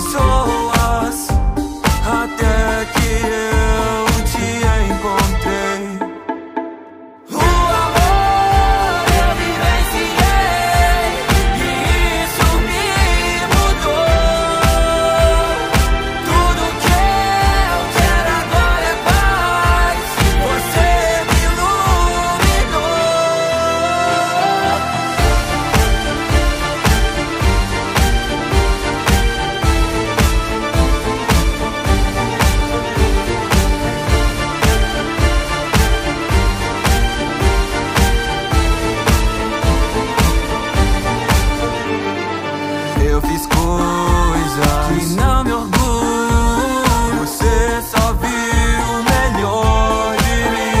so eu fiz coisas que não me orgulho. Você só viu o melhor de mim.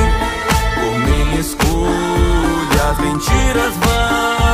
Por minha escolha as mentiras vão.